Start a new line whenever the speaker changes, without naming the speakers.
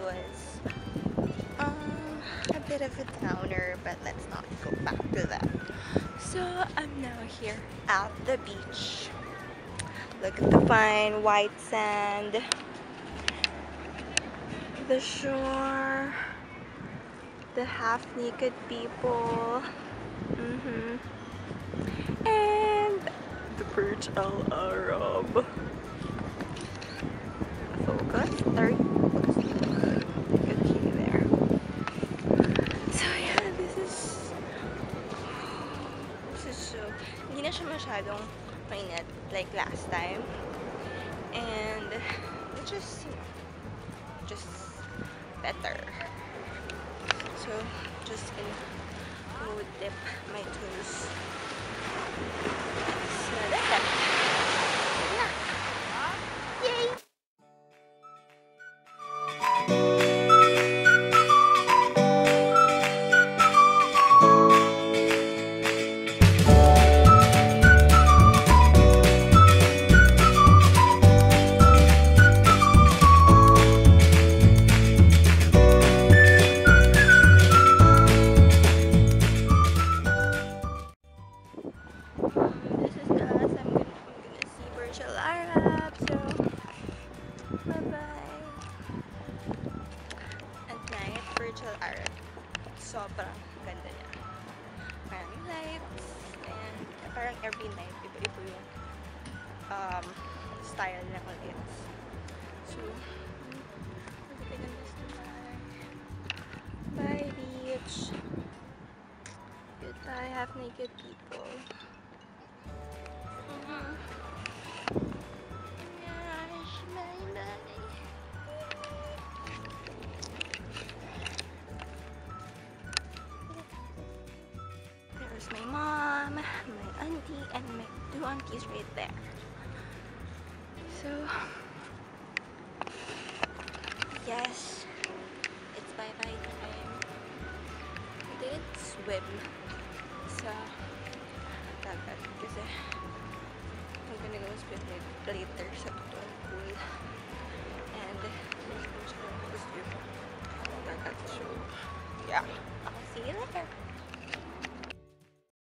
was um, a bit of a downer, but let's not go back to that. So I'm now here at the beach. Look at the fine white sand, the shore, the half-naked people, mm-hmm. and the Burj Al Arab. Na siya masyadong mainit like last time. And it's just just better. So just gonna go dip my toes. So that's it. See Burj Al Arab. So, bye bye. At night, Burj Al Arab. Sobrang ganda niya. Maraming lights. And parang every night, iba-iba yung um, style ng lights. So. Bye, beach. Goodbye, half naked people. my mom, my auntie, and my two aunties right there. So, yes, it's bye-bye time. I Did swim so. dagat kasi I'm gonna go swim later sa totoong pool. And, I'm gonna go swim sa dagat. So, yeah.